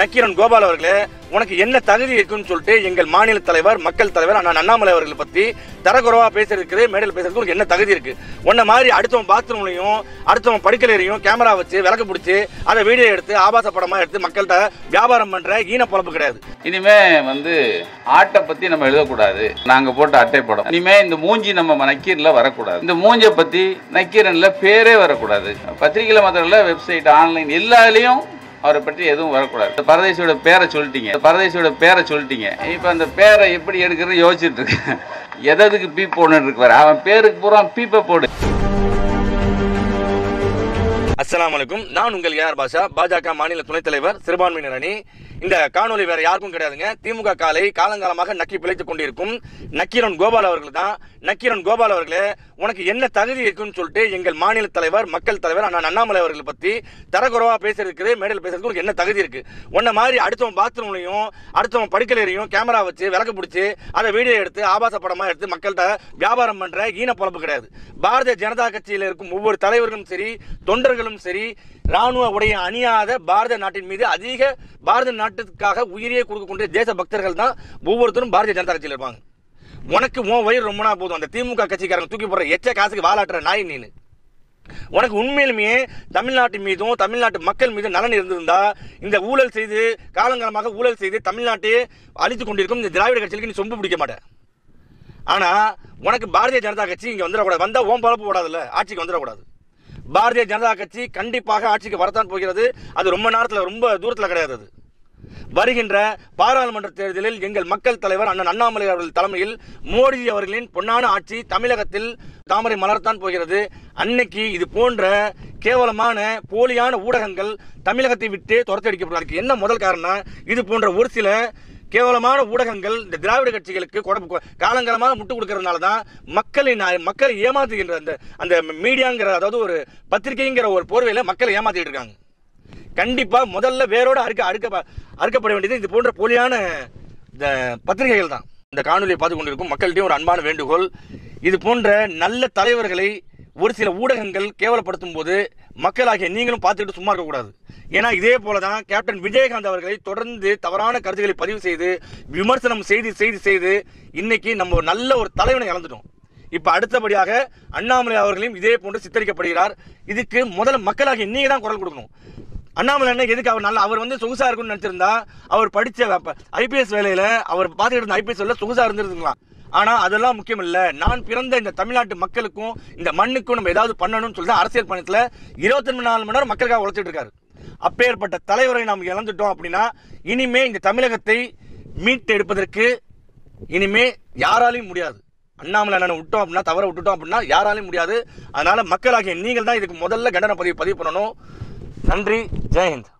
நக்கீரன் கோபால் அவர்களே உனக்கு என்ன தகுதி இருக்குன்னு சொல்லிட்டு எங்கள் மாநில தலைவர் மக்கள் தலைவர் அண்ணா அண்ணாமலை அவர்களை பத்தி தரக்குறவா பேசுறதுக்கு மேடையில் பேசுறதுக்கு உனக்கு என்ன தகுதி இருக்கு? உன்ன மாதிரி அடுத்தவன் பாத்ரூம்லையும் அடுத்தவன் படுக்கலையும் கேமரா வச்சு விளக்கு பிடிச்சி அதை வீடியோ எடுத்து ஆபாச படமா எடுத்து மக்கள்கிட்ட வியாபாரம் பண்ற ஈன பொழப்பு கிடையாது. இனிமே வந்து ஆட்டை பத்தி நம்ம எழுதக்கூடாது. நாங்க போட்ட அட்டை படம். இனிமே இந்த மூஞ்சி நம்ம நக்கீரில் வரக்கூடாது. இந்த மூஞ்சை பத்தி நக்கீரன்ல பேரே வரக்கூடாது. பத்திரிகையில மாத்திரம் வெப்சைட் ஆன்லைன் எல்லாத்துலயும் அவரை பற்றி எதுவும் வரக்கூடாது. பரதேசியோட பேரை சொல்லிட்டீங்க. பரதேசியோட பேரை சொல்லிட்டீங்க. இப்போ அந்த பேரை எப்படி எடுக்கிறது யோசிச்சுட்டு இருக்கேன் எதற்கு பீப் போடணுன்னு இருக்கு அவன் பேருக்கு பூரா பீப்பை போடு. அஸ்லாம் வலைக்கும் நான் உங்கள் ஏஆர் பாஷா. பாஜக மாநில துணைத் தலைவர் சிறுபான்மையினர் அணி. இந்த காணொலி வேற யாருக்கும் கிடையாதுங்க. திமுக காலை காலங்காலமாக நக்கி பிழைத்துக் கொண்டிருக்கும் நக்கீரன் கோபால் அவர்கள் தான். நக்கீரன் கோபால் அவர்களே உனக்கு என்ன தகுதி இருக்குன்னு சொல்லிட்டு எங்கள் மாநில தலைவர் மக்கள் தலைவர் அண்ணா அண்ணாமலை அவர்களை பத்தி தரக்குறவாக பேசுறதுக்கு மேடையில் பேசுறதுக்கு உனக்கு என்ன தகுதி இருக்கு? உன்ன மாதிரி அடுத்தவன் பாத்ரூம்லையும் அடுத்தவன் படுக்கலையும் கேமரா வச்சு விளக்கு பிடிச்சி அதை வீடியோ எடுத்து ஆபாச படமா எடுத்து மக்கள்கிட்ட வியாபாரம் பண்ற ஈன பொழப்பு கிடையாது. பாரதிய ஜனதா கட்சியில் இருக்கும் ஒவ்வொரு தலைவர்களும் சரி தொண்டர்களும் சரி ராணுவ உடைய அணியாத பாரத நாட்டின் மீது அதிக பாரத நாட்டுக்காக உயிரியே கொடுக்கக்கூடிய தேச பக்தர்கள் தான் ஒவ்வொருத்தரும் பாரதிய ஜனதா கட்சியில் இருப்பாங்க. உனக்கு உன் வயிறு ரொம்ப நாள் போதும். அந்த திமுக கட்சிக்காரங்க தூக்கி போடுற எச்ச காசுக்கு வாலாட்டுற நாய் நீனு. உனக்கு உண்மையிலுமே தமிழ்நாட்டு மீதும் தமிழ்நாட்டு மக்கள் மீதும் நலன் இருந்திருந்தா இந்த ஊழல் செய்து காலங்காலமாக ஊழல் செய்து தமிழ்நாட்டையே அழித்து கொண்டிருக்கும் இந்த திராவிட கட்சிகளுக்கு நீ சொம்பு பிடிக்க மாட்டேன் ஆனால் உனக்கு பாரதிய ஜனதா கட்சி இங்கே வந்துடக்கூடாது. வந்தால் ஓம் பழப்பு கூடாதுல்ல ஆட்சிக்கு வந்துடக்கூடாது. பாரதிய ஜனதா கட்சி கண்டிப்பாக ஆட்சிக்கு வரத்தான் போகிறது. அது ரொம்ப நேரத்தில் ரொம்ப தூரத்தில் கிடையாது அது. வருகின்ற பாராளுமன்ற தேர்தலில் எங்கள் மக்கள் தலைவர் அண்ணன் அண்ணாமலை அவர்கள் தலைமையில் மோடி அவர்களின் பொன்னான ஆட்சி தமிழகத்தில் தாமரை மலர்த்தான் போகிறது. அன்னைக்கு இது போன்ற கேவலமான போலியான ஊடகங்கள் தமிழகத்தை விட்டு துரத்தடிக்கப்படுவதற்கு என்ன முதல் காரணம்? இது போன்ற ஒரு சில கேவலமான ஊடகங்கள் இந்த திராவிட கட்சிகளுக்கு கொடப்பு காலங்காலமாக முட்டு கொடுக்கறதுனால தான் மக்களின் மக்களை ஏமாத்துகின்ற அந்த அந்த மீடியாங்கிற அதாவது ஒரு பத்திரிகைங்கிற ஒரு போர்வையில் மக்களை ஏமாத்திட்டு இருக்காங்க. கண்டிப்பா முதல்ல வேரோட அறுக்க அறுக்க அறுக்கப்பட வேண்டியது இது போன்ற போலியான இந்த பத்திரிகைகள் தான். இந்த காணொலியை பார்த்து கொண்டிருக்கும் மக்கள்கிட்டையும் ஒரு அன்பான வேண்டுகோள். இது போன்ற நல்ல தலைவர்களை ஒரு சில ஊடகங்கள் கேவலப்படுத்தும் போது மக்களாகிய நீங்களும் பார்த்துக்கிட்டு சும்மா இருக்கக்கூடாது ஏன்னா இதே போல தான் கேப்டன் விஜயகாந்த் அவர்களை தொடர்ந்து தவறான கருத்துக்களை பதிவு செய்து விமர்சனம் செய்து செய்து செய்து இன்னைக்கு நம்ம ஒரு நல்ல ஒரு தலைவனை இழந்துட்டோம். இப்போ அடுத்தபடியாக அண்ணாமலை அவர்களையும் இதே போன்று சித்தரிக்கப்படுகிறார். இதுக்கு முதல்ல மக்களாகிய நீங்கள் தான் குரல் கொடுக்கணும். அண்ணாமலை அண்ணன் எதுக்கு அவர் நல்லா அவர் வந்து சொகுசாக இருக்கும்னு நினச்சிருந்தா அவர் படித்த ஐபிஎஸ் வேலையில் அவர் பார்த்துக்கிட்டு இருந்த ஐபிஎஸ் வேலை சொகுசாக இருந்திருக்கலாம் ஆனால் அதெல்லாம் முக்கியம் இல்லை. நான் பிறந்த இந்த தமிழ்நாட்டு மக்களுக்கும் இந்த மண்ணுக்கும் நம்ம ஏதாவது பண்ணணும்னு சொல்லி அரசியல் பணத்தில் இருபத்தி நாலு மணி நேரம் மக்களுக்காக உழைச்சிட்டு இருக்காரு. அப்பேற்பட்ட தலைவரை நாம் இழந்துட்டோம் அப்படின்னா இனிமே இந்த தமிழகத்தை மீட்டெடுப்பதற்கு இனிமே யாராலையும் முடியாது. அண்ணாமலை அண்ணனை விட்டோம் அப்படின்னா தவற விட்டுட்டோம் அப்படின்னா யாராலையும் முடியாது. அதனால மக்களாகிய நீங்கள் தான் இதுக்கு முதல்ல கண்டன பதிவு பதிவு பண்ணணும். நன்றி ஜெயஹிந்த்